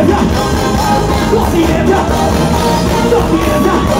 Stop the end, stop the end,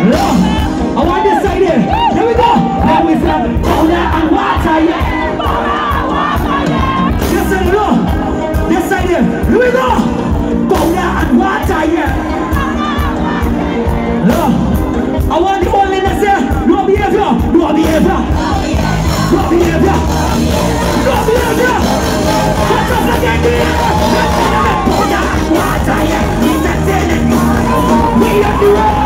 I want this side here. Here we go. Now we say, Bola and water, yeah. Bola and water, yeah. This side, look. This side here. Here we go. Bola and water, yeah. Look. I want the holiness say, No behavior. No behavior. No behavior. No behavior. What's up again, dear? Bola and water, yeah. It's a sin. We are the world.